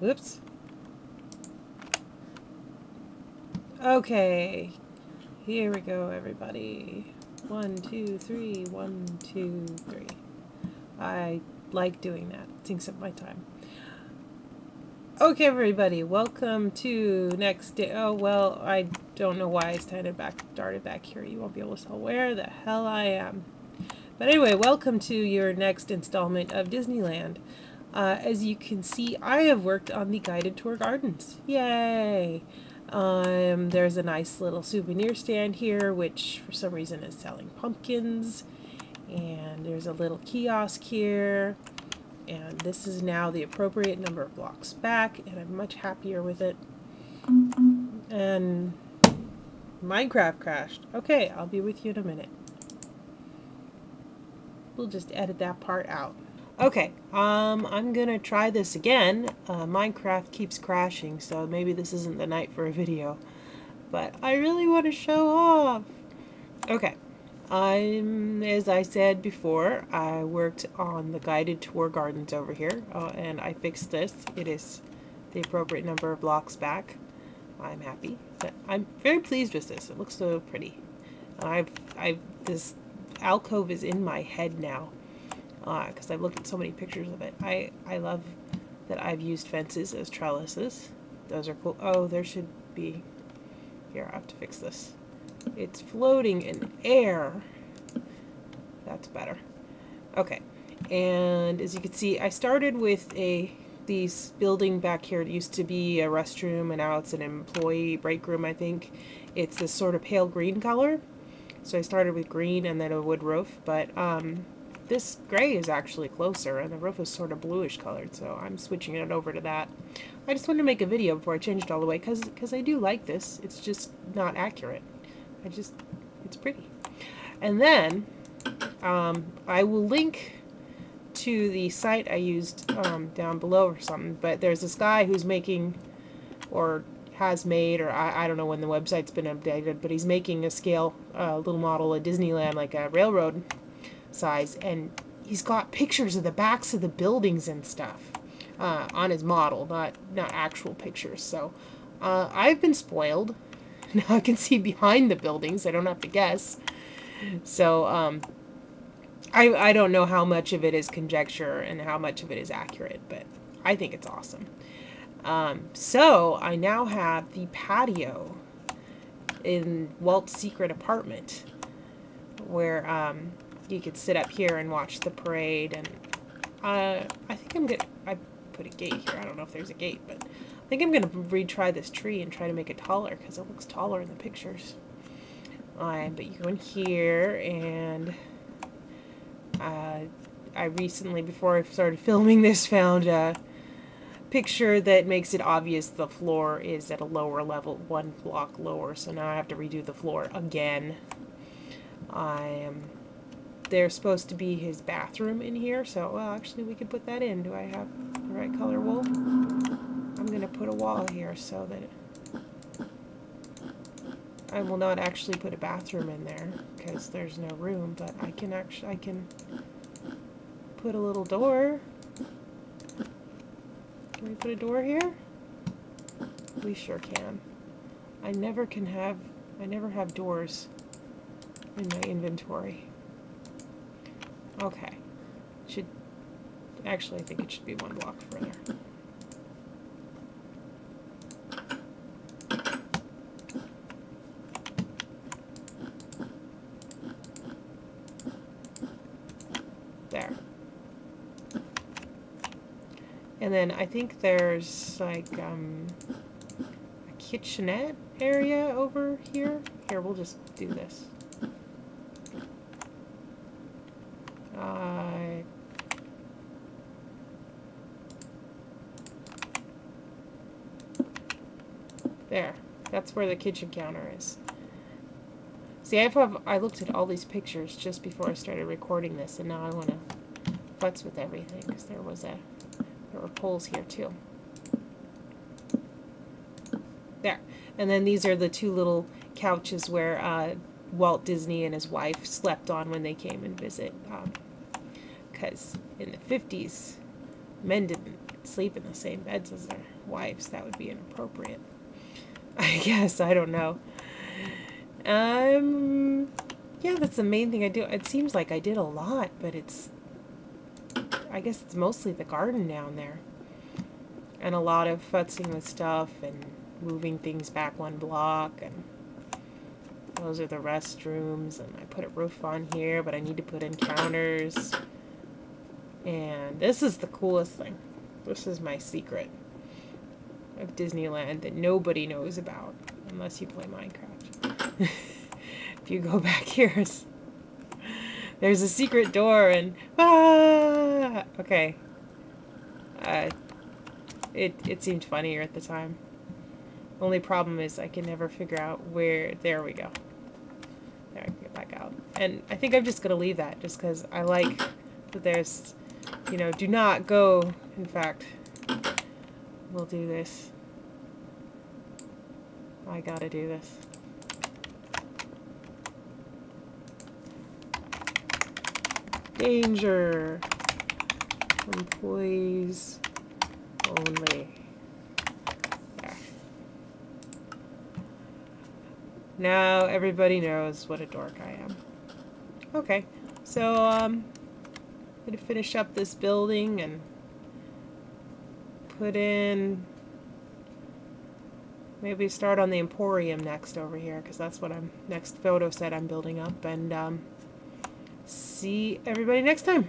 Whoops. Okay. Here we go, everybody. One, two, three. One, two, three. I like doing that. It takes up my time. Okay, everybody, welcome to next day. Oh, well, I don't know why I started back, started back here. You won't be able to tell where the hell I am. But anyway, welcome to your next installment of Disneyland. Uh, as you can see, I have worked on the guided tour gardens. Yay! Um, there's a nice little souvenir stand here, which for some reason is selling pumpkins. And there's a little kiosk here. And this is now the appropriate number of blocks back, and I'm much happier with it. And Minecraft crashed. Okay, I'll be with you in a minute. We'll just edit that part out. Okay, um, I'm gonna try this again. Uh, Minecraft keeps crashing, so maybe this isn't the night for a video. But I really want to show off! Okay, I'm, as I said before, I worked on the guided tour gardens over here, uh, and I fixed this. It is the appropriate number of blocks back. I'm happy. I'm very pleased with this. It looks so pretty. I've, I've, this alcove is in my head now because uh, I've looked at so many pictures of it. I, I love that I've used fences as trellises. Those are cool. Oh, there should be... Here, I have to fix this. It's floating in air. That's better. Okay. And as you can see, I started with a these building back here. It used to be a restroom, and now it's an employee break room, I think. It's this sort of pale green color. So I started with green and then a wood roof, but um, this gray is actually closer, and the roof is sort of bluish colored, so I'm switching it over to that. I just wanted to make a video before I changed it all the way, because cause I do like this. It's just not accurate. I just, it's pretty. And then, um, I will link to the site I used um, down below or something, but there's this guy who's making, or has made, or I, I don't know when the website's been updated, but he's making a scale, uh, little model of Disneyland, like a railroad size, and he's got pictures of the backs of the buildings and stuff uh, on his model, not not actual pictures. So uh, I've been spoiled. Now I can see behind the buildings. I don't have to guess. So um, I I don't know how much of it is conjecture and how much of it is accurate, but I think it's awesome. Um, so I now have the patio in Walt's secret apartment where um, you could sit up here and watch the parade. And uh, I think I'm gonna. I put a gate here. I don't know if there's a gate, but I think I'm gonna retry this tree and try to make it taller because it looks taller in the pictures. Uh, but you go in here and uh, I recently, before I started filming this, found a picture that makes it obvious the floor is at a lower level, one block lower. So now I have to redo the floor again. I am there's supposed to be his bathroom in here, so well, actually we could put that in. Do I have the right color wool? I'm going to put a wall here so that I will not actually put a bathroom in there because there's no room, but I can actually, I can put a little door. Can we put a door here? We sure can. I never can have, I never have doors in my inventory. Okay. Should actually I think it should be one block further. There. And then I think there's like um, a kitchenette area over here. Here, we'll just do this. There. That's where the kitchen counter is. See, I've I looked at all these pictures just before I started recording this, and now I want to futz with everything, because there was a, there were poles here too. There. And then these are the two little couches where uh, Walt Disney and his wife slept on when they came and visit. Because um, in the 50s, men didn't sleep in the same beds as their wives. That would be inappropriate. I guess. I don't know. Um, yeah, that's the main thing I do. It seems like I did a lot, but it's, I guess it's mostly the garden down there. And a lot of futzing with stuff and moving things back one block and those are the restrooms and I put a roof on here but I need to put in counters and this is the coolest thing this is my secret of Disneyland that nobody knows about unless you play Minecraft if you go back here there's a secret door and ah okay uh, it, it seemed funnier at the time only problem is I can never figure out where... There we go. There, I can get back out. And I think I'm just to leave that just because I like that there's... You know, do not go... In fact, we'll do this. I gotta do this. Danger! Employees only. Now everybody knows what a dork I am. Okay, so um, I'm to finish up this building and put in, maybe start on the Emporium next over here because that's what I'm, next photo set I'm building up and um, see everybody next time.